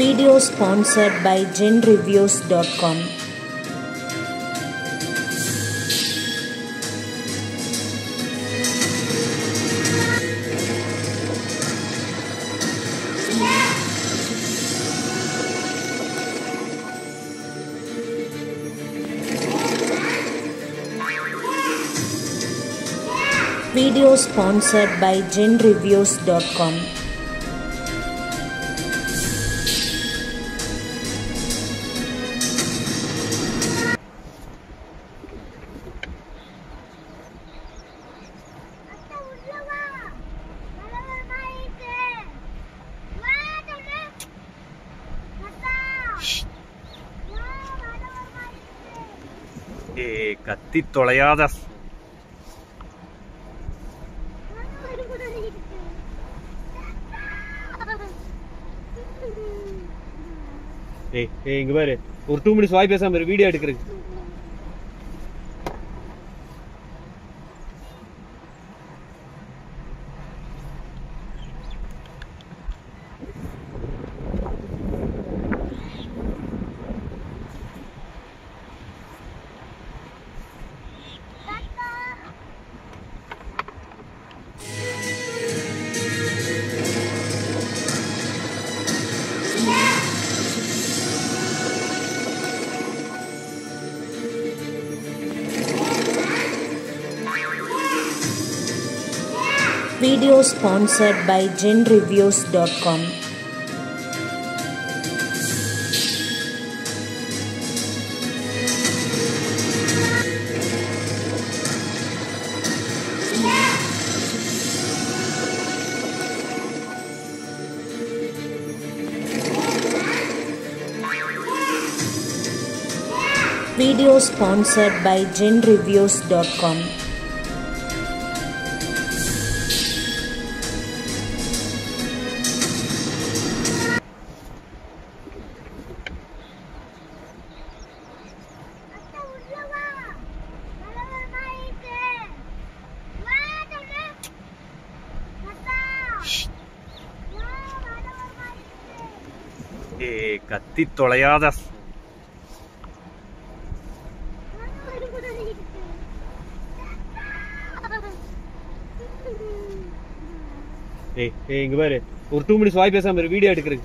Video sponsored by genreviews.com. Video sponsored by genreviews.com. கத்தி தொலையாத. ஏய் ஏய் இங்க பாரு. ஒரு டூ மினிட்ஸ் வாய் பேசாம வீடியோ எடுக்கிறேன் Video sponsored by genreviews.com. Video sponsored by genreviews.com. கத்தி தொலையாத ஏய் ஏய் இங்க பாரு. ஒரு டூ மினிட்ஸ் வாய் பேசாம வீடியோ எடுக்கிறேன்